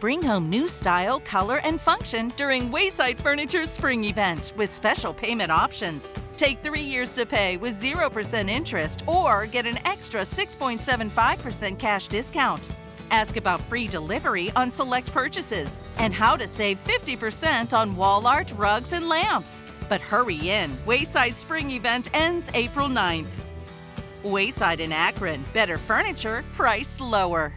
Bring home new style, color, and function during Wayside Furniture's spring event with special payment options. Take three years to pay with 0% interest or get an extra 6.75% cash discount. Ask about free delivery on select purchases and how to save 50% on wall art, rugs, and lamps. But hurry in, Wayside Spring event ends April 9th. Wayside in Akron, better furniture priced lower.